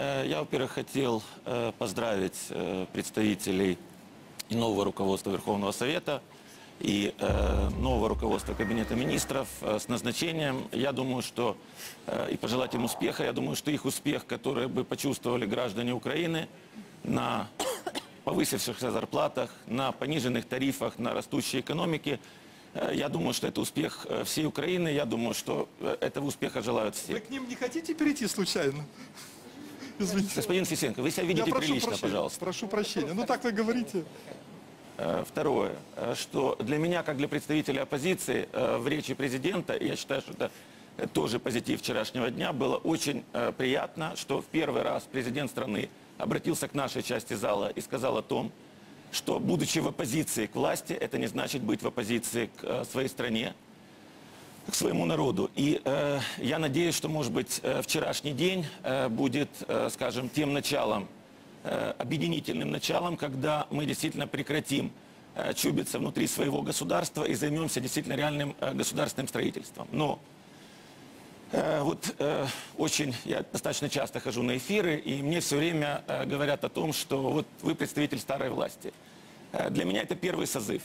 Э, Я, во-первых, хотел э, поздравить э, представителей и нового руководства Верховного Совета, и нового руководства Кабинета министров с назначением. Я думаю, что и пожелать им успеха. Я думаю, что их успех, который бы почувствовали граждане Украины на повысившихся зарплатах, на пониженных тарифах, на растущей экономике, я думаю, что это успех всей Украины. Я думаю, что этого успеха желают все. Вы к ним не хотите перейти случайно? Извините. Господин Фисенко, вы себя Я ведите прошу прилично, прощения, пожалуйста. Прошу прощения. Ну так вы говорите. Э, Второе, э, что для меня, как для представителя оппозиции, э, в речи президента, и я считаю, что это тоже позитив вчерашнего дня, было очень приятно, что в первый раз президент страны обратился к нашей части зала и сказал о том, что, будучи в оппозиции к власти, это не значит быть в оппозиции к своей стране, к своему народу. И э, я надеюсь, что, может быть, э, вчерашний день э, будет, э, скажем, тем началом, э, объединительным началом, когда мы действительно прекратим э, чубиться внутри своего государства и займемся действительно реальным э, государственным строительством. Но Э, Вот э, очень, я достаточно часто хожу на эфиры, и мне все время э, говорят о том, что вот вы представитель старой власти. Э, для меня это первый созыв.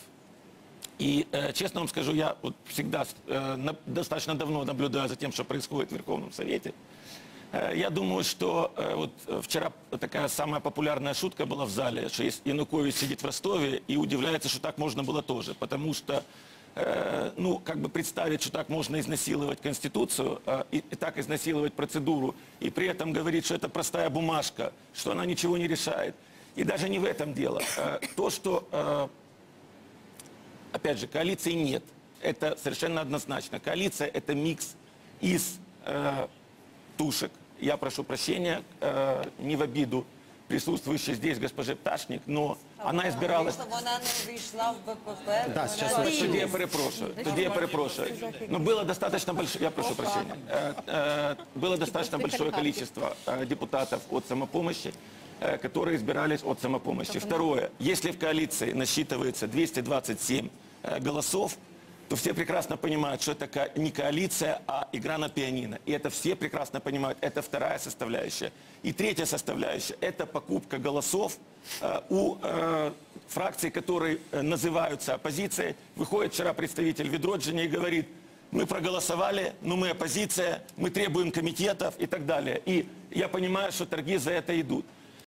И, э, честно вам скажу, я вот всегда э, на- достаточно давно наблюдаю за тем, что происходит в Верховном Совете. Э, Я думаю, что э, вот вчера такая самая популярная шутка была в зале, что есть Янукович сидит в Ростове и удивляется, что так можно было тоже, потому что э, ну, как бы представить, что так можно изнасиловать Конституцию э, и, и так изнасиловать процедуру, и при этом говорить, что это простая бумажка, что она ничего не решает. И даже не в этом дело. Э, То, что э, опять же, коалиции нет. Это совершенно однозначно. Коалиция – это микс из э, тушек. Я прошу прощения, э, не в обиду присутствующей здесь госпожи Пташник, но она избиралась... Вийшла, Вона не вийшла в БПП. Да, сейчас Тоді я перепрошую. Тоді я перепрошую. Но было достаточно большое, я прошу прощения, Э, э, было достаточно большое количество э, депутатов от самопомощи, которые избирались от самопомощи. Второе, если в коалиции насчитывается 227 э, голосов, то все прекрасно понимают, что это не коалиция, а игра на пианино. И это все прекрасно понимают. Это вторая составляющая. И третья составляющая – это покупка голосов э, у э, фракций, которые э, называются оппозицией. Выходит вчера представитель Ведроджини и говорит, мы проголосовали, но мы оппозиция, мы требуем комитетов и так далее. И я понимаю, что торги за это идут.